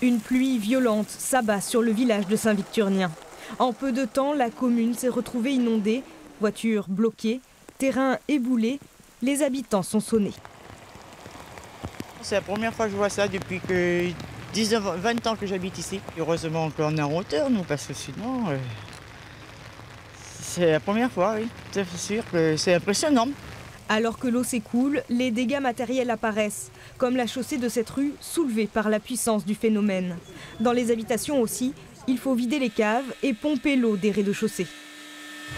Une pluie violente s'abat sur le village de Saint-Victurnien. En peu de temps, la commune s'est retrouvée inondée, voitures bloquées, terrain éboulé, les habitants sont sonnés. C'est la première fois que je vois ça depuis que 19, 20 ans que j'habite ici. Heureusement qu'on est en hauteur, nous, parce que sinon, euh, c'est la première fois, oui. C'est sûr que c'est impressionnant. Alors que l'eau s'écoule, les dégâts matériels apparaissent, comme la chaussée de cette rue soulevée par la puissance du phénomène. Dans les habitations aussi, il faut vider les caves et pomper l'eau des rez-de-chaussée.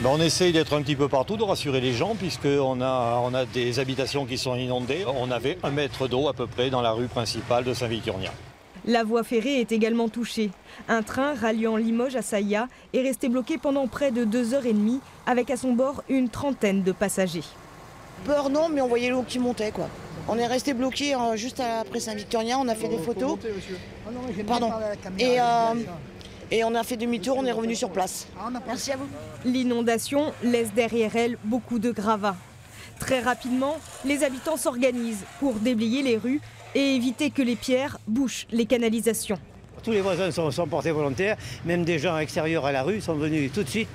Ben, on essaye d'être un petit peu partout, de rassurer les gens, puisqu'on a, on a des habitations qui sont inondées. On avait un mètre d'eau à peu près dans la rue principale de Saint-Victurnien. La voie ferrée est également touchée. Un train ralliant Limoges à Saïa est resté bloqué pendant près de deux heures et demie, avec à son bord une trentaine de passagers. Peur non, mais on voyait l'eau qui montait quoi. On est resté bloqué euh, juste après Saint-Victorien, on a fait des photos. Pardon. Et, euh, et on a fait demi-tour, on est revenu sur place. Merci à vous. L'inondation laisse derrière elle beaucoup de gravats. Très rapidement, les habitants s'organisent pour déblayer les rues et éviter que les pierres bouchent les canalisations. Tous les voisins sont, sont portés volontaires, même des gens extérieurs à la rue sont venus tout de suite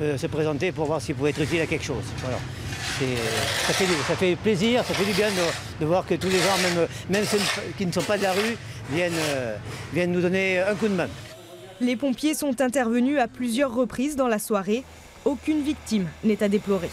euh, se présenter pour voir s'ils pouvaient être utiles à quelque chose. Voilà. Ça fait, ça fait plaisir, ça fait du bien de, de voir que tous les gens, même, même ceux qui ne sont pas de la rue, viennent, euh, viennent nous donner un coup de main. Les pompiers sont intervenus à plusieurs reprises dans la soirée. Aucune victime n'est à déplorer.